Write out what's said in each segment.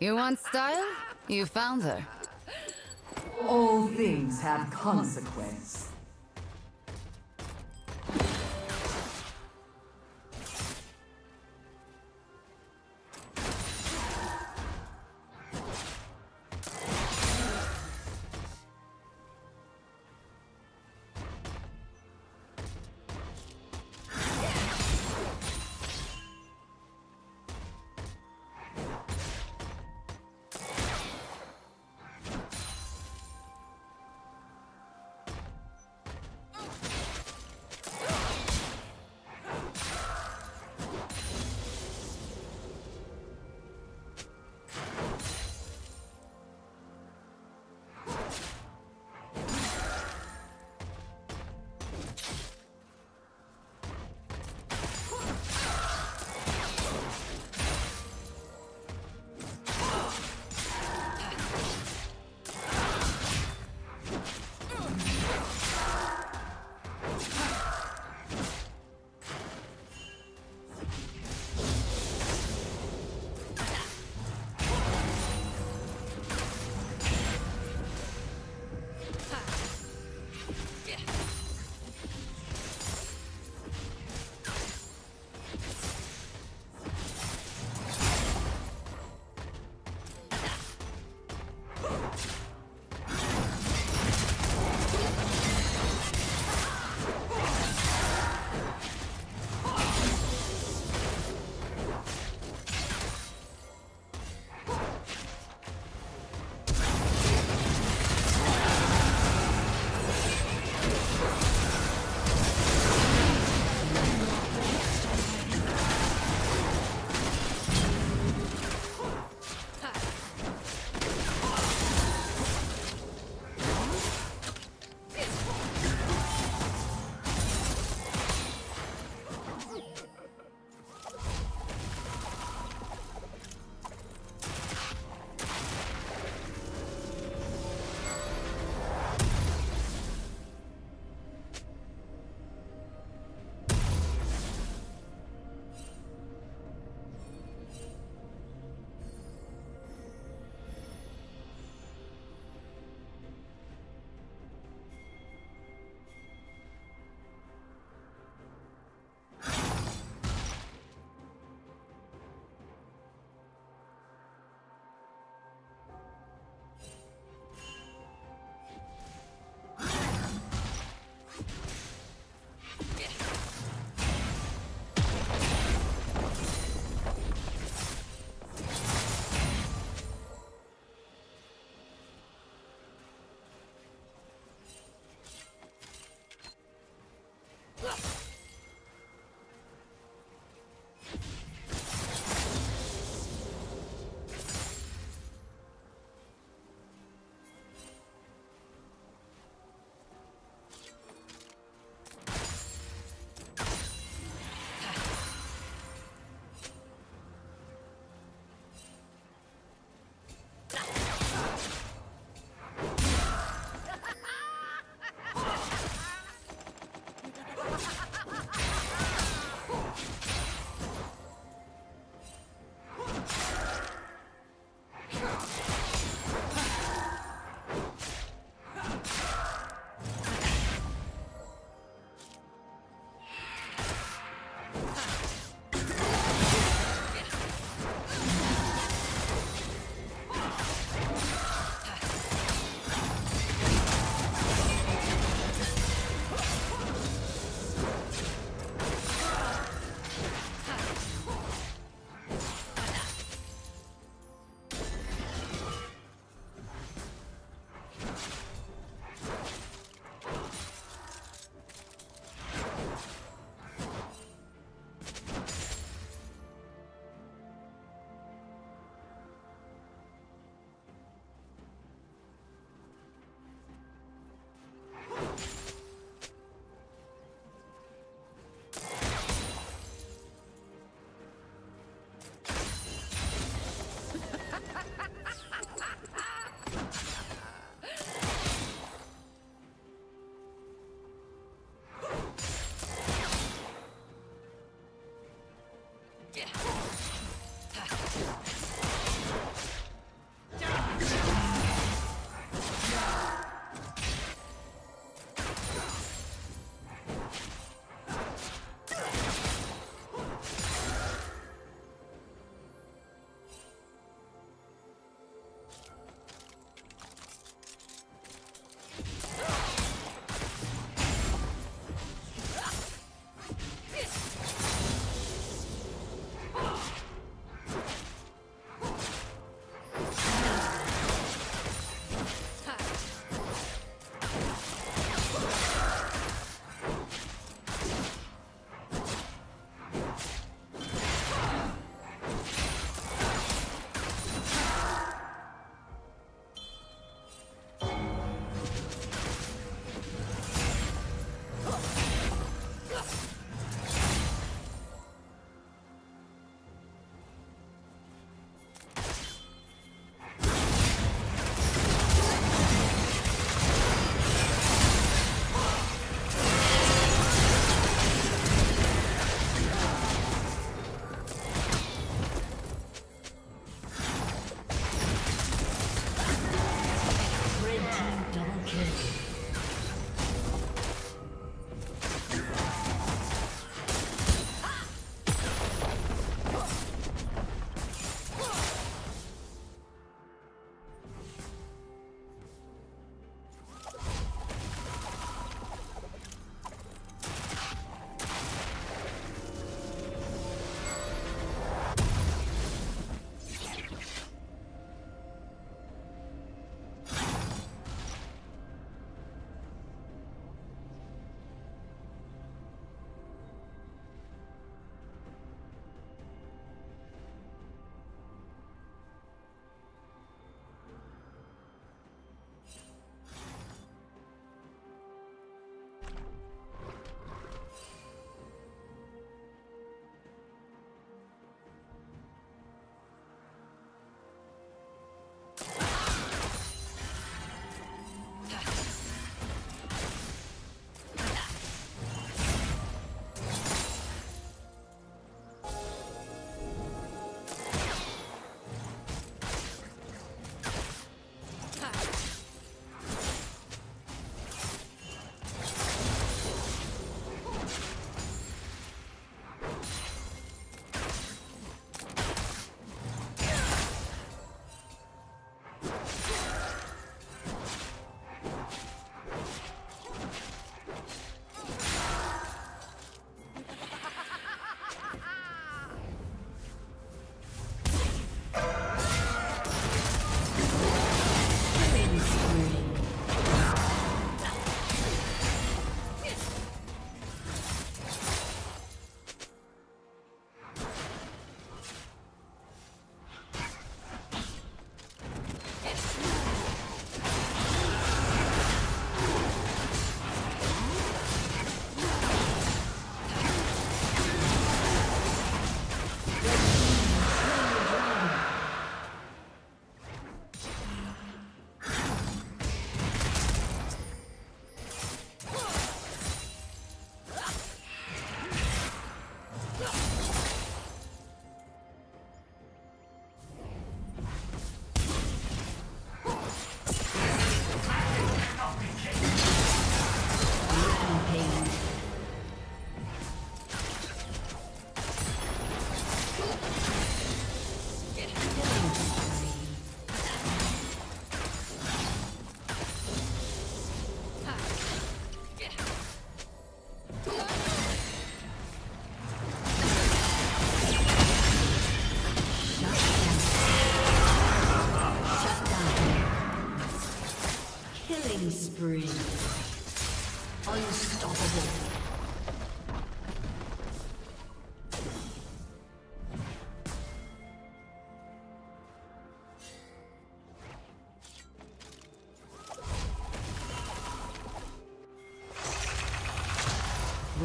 You want style? You found her. All things have consequence.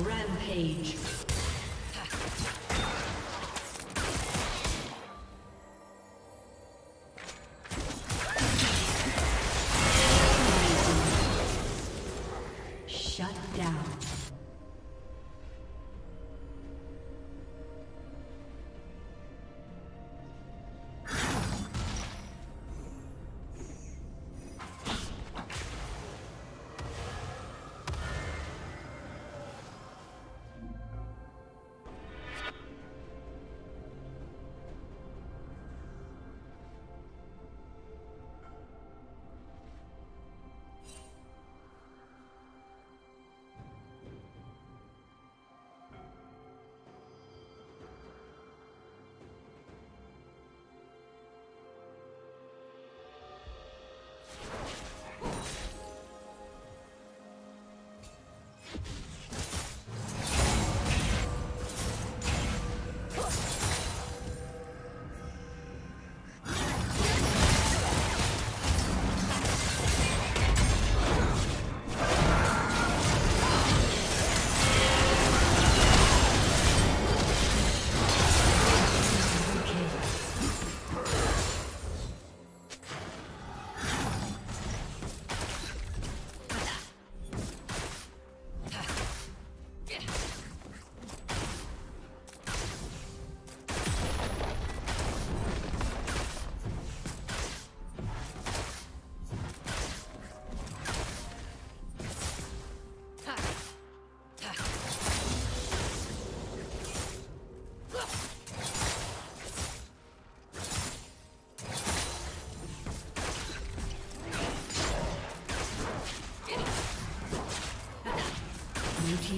Rampage.